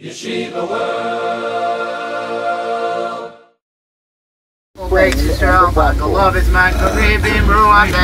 Yeshiva World. Breaks his strong buckle of his mind, Karibim Ruande.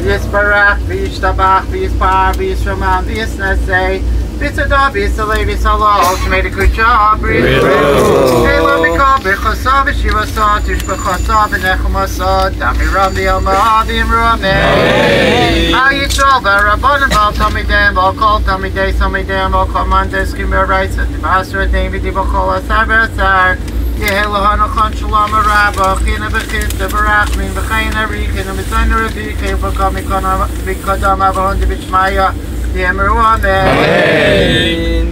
Yisbarach, v'yishtabach, v'yispar, v'yishramam, v'yisnesei, v'yisadov, v'yisalei, v'yisalol, shmei dekutcha, b'yisalol, v'yisalol, וחסו ושירוסו, תשפחותו ונחומוסו, דמירם ויאמרו ואמרו אמן. אל יצרול והרבונים ועל תלמידיהם ועל כל תלמידי תלמידיהם ועל כל מנדסקים ברייסה, תבאסו את דין ודיבו כל עשר ועשר. יהא להון נכון שלום הרבה, חינה וחיסה ורחמים וחיין אריכין ומציין רביכין וכל מקודם אברהם דבית שמיא, יאמרו אמן.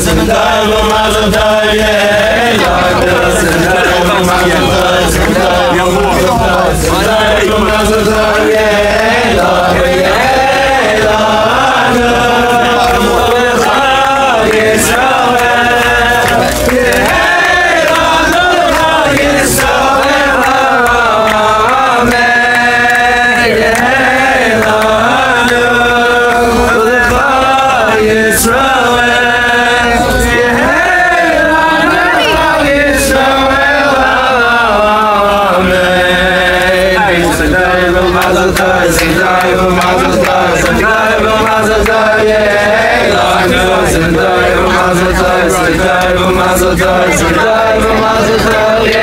سندال وما سندال يا سندال وما سندال يا سندال وما سندال Mazel Tov, sing Tov, Mazel Tov, sing Tov, Mazel Tov, yeah. Long Tov, sing Tov, Mazel Tov, sing Tov, Mazel Tov, sing Tov, Mazel Tov, yeah.